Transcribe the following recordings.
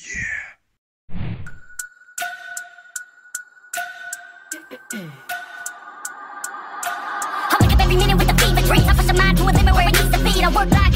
Yeah. I wake up every minute with a fever dream. I push a mind to a limit where it needs to be. I work like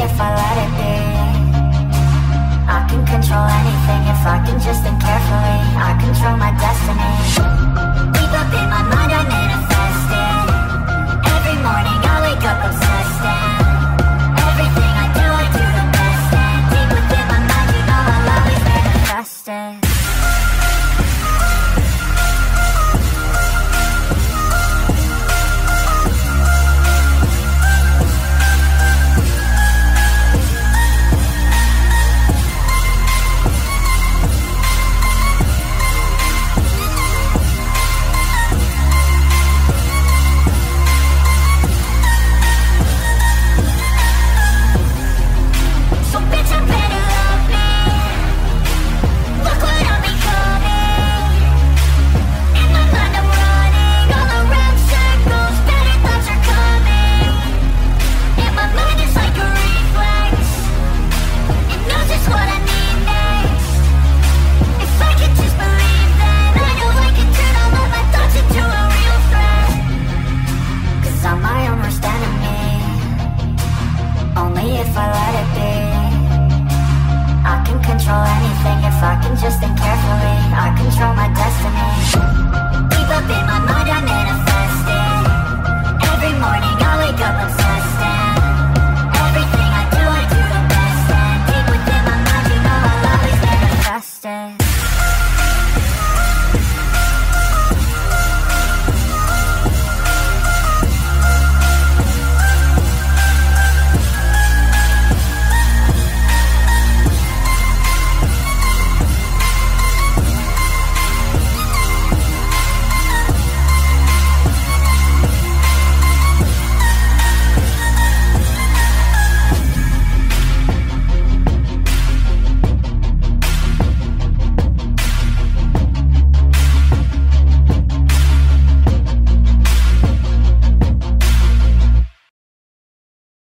if I let it be. I can control anything if I can just think carefully. just think carefully.